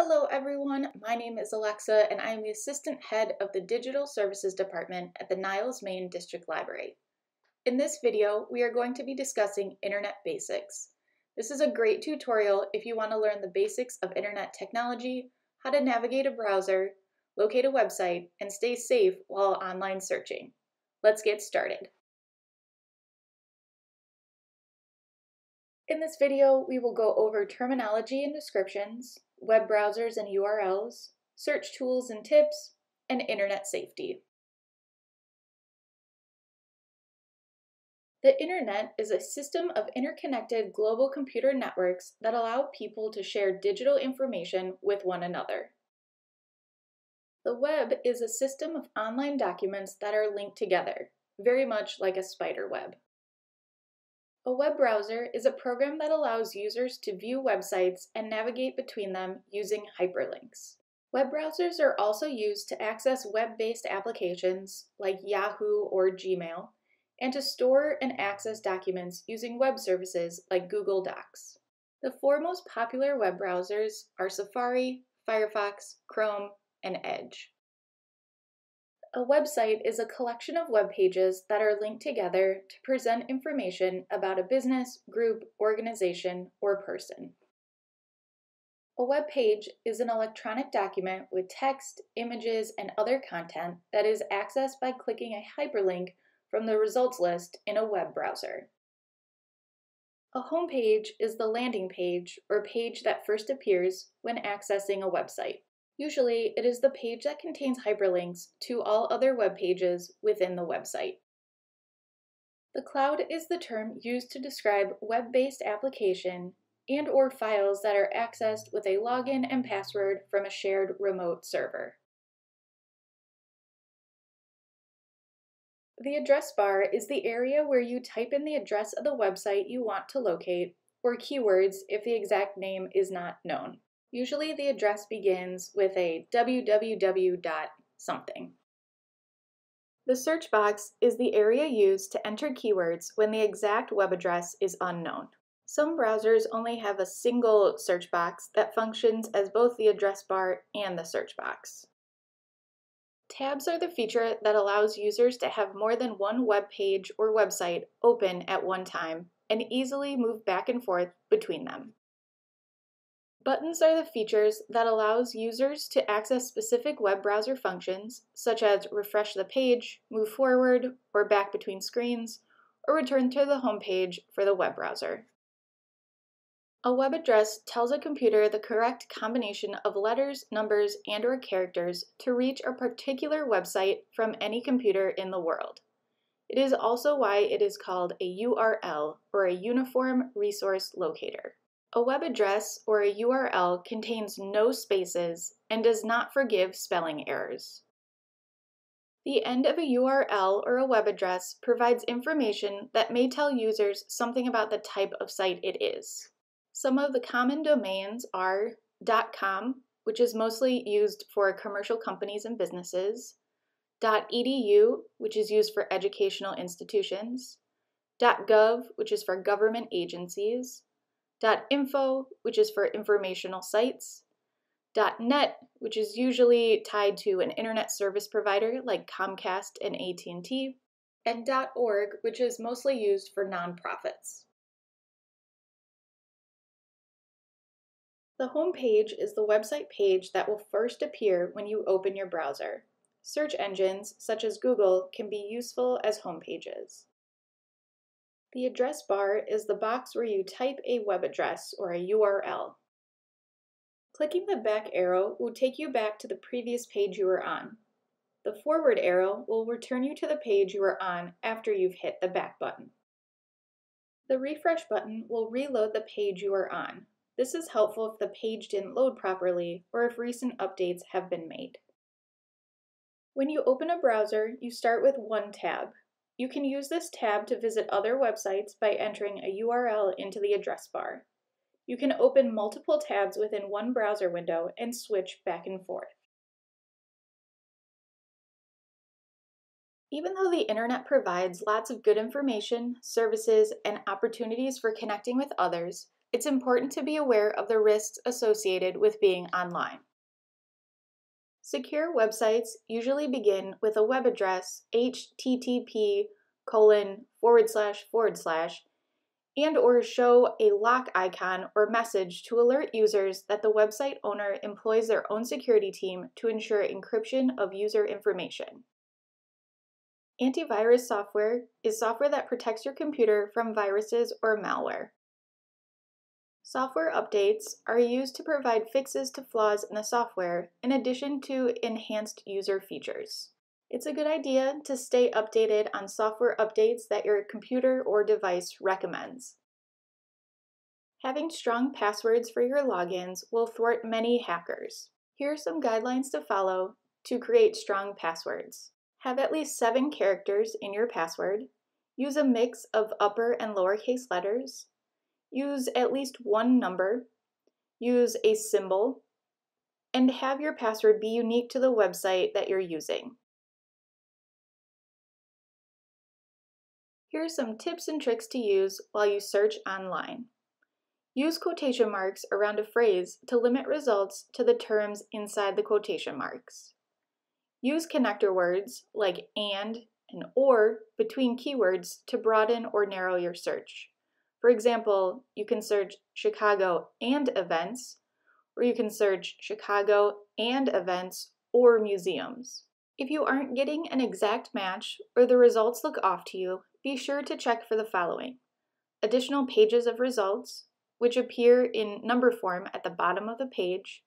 Hello everyone, my name is Alexa and I am the Assistant Head of the Digital Services Department at the Niles, Maine District Library. In this video, we are going to be discussing Internet Basics. This is a great tutorial if you want to learn the basics of Internet technology, how to navigate a browser, locate a website, and stay safe while online searching. Let's get started. In this video, we will go over terminology and descriptions, web browsers and URLs, search tools and tips, and internet safety. The internet is a system of interconnected global computer networks that allow people to share digital information with one another. The web is a system of online documents that are linked together, very much like a spider web. A web browser is a program that allows users to view websites and navigate between them using hyperlinks. Web browsers are also used to access web-based applications like Yahoo or Gmail, and to store and access documents using web services like Google Docs. The four most popular web browsers are Safari, Firefox, Chrome, and Edge. A website is a collection of web pages that are linked together to present information about a business, group, organization, or person. A web page is an electronic document with text, images, and other content that is accessed by clicking a hyperlink from the results list in a web browser. A home page is the landing page or page that first appears when accessing a website. Usually, it is the page that contains hyperlinks to all other web pages within the website. The cloud is the term used to describe web-based application and or files that are accessed with a login and password from a shared remote server. The address bar is the area where you type in the address of the website you want to locate, or keywords if the exact name is not known. Usually the address begins with a www dot something. The search box is the area used to enter keywords when the exact web address is unknown. Some browsers only have a single search box that functions as both the address bar and the search box. Tabs are the feature that allows users to have more than one web page or website open at one time and easily move back and forth between them. Buttons are the features that allows users to access specific web browser functions, such as refresh the page, move forward or back between screens, or return to the home page for the web browser. A web address tells a computer the correct combination of letters, numbers, and or characters to reach a particular website from any computer in the world. It is also why it is called a URL, or a Uniform Resource Locator. A web address or a URL contains no spaces and does not forgive spelling errors. The end of a URL or a web address provides information that may tell users something about the type of site it is. Some of the common domains are .com, which is mostly used for commercial companies and businesses, .edu, which is used for educational institutions, .gov, which is for government agencies, .info, which is for informational sites, .net, which is usually tied to an internet service provider like Comcast and AT&T, and .org, which is mostly used for nonprofits. The home page is the website page that will first appear when you open your browser. Search engines, such as Google, can be useful as home pages. The address bar is the box where you type a web address or a URL. Clicking the back arrow will take you back to the previous page you were on. The forward arrow will return you to the page you were on after you've hit the back button. The refresh button will reload the page you are on. This is helpful if the page didn't load properly or if recent updates have been made. When you open a browser, you start with one tab. You can use this tab to visit other websites by entering a URL into the address bar. You can open multiple tabs within one browser window and switch back and forth. Even though the internet provides lots of good information, services, and opportunities for connecting with others, it's important to be aware of the risks associated with being online. Secure websites usually begin with a web address http colon forward slash forward slash and or show a lock icon or message to alert users that the website owner employs their own security team to ensure encryption of user information. Antivirus software is software that protects your computer from viruses or malware. Software updates are used to provide fixes to flaws in the software in addition to enhanced user features. It's a good idea to stay updated on software updates that your computer or device recommends. Having strong passwords for your logins will thwart many hackers. Here are some guidelines to follow to create strong passwords. Have at least seven characters in your password. Use a mix of upper and lowercase letters. Use at least one number. Use a symbol. And have your password be unique to the website that you're using. Here are some tips and tricks to use while you search online. Use quotation marks around a phrase to limit results to the terms inside the quotation marks. Use connector words like and and or between keywords to broaden or narrow your search. For example, you can search Chicago and events, or you can search Chicago and events or museums. If you aren't getting an exact match or the results look off to you, be sure to check for the following additional pages of results, which appear in number form at the bottom of the page,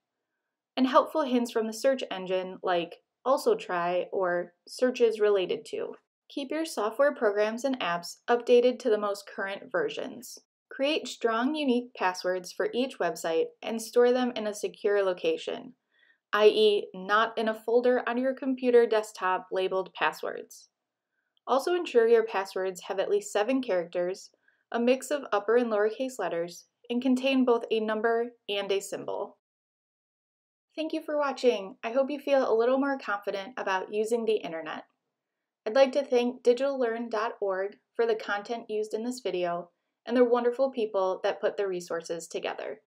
and helpful hints from the search engine like also try or searches related to. Keep your software programs and apps updated to the most current versions. Create strong, unique passwords for each website and store them in a secure location, i.e., not in a folder on your computer desktop labeled passwords. Also ensure your passwords have at least seven characters, a mix of upper and lowercase letters, and contain both a number and a symbol. Thank you for watching. I hope you feel a little more confident about using the internet. I'd like to thank digitallearn.org for the content used in this video and the wonderful people that put the resources together.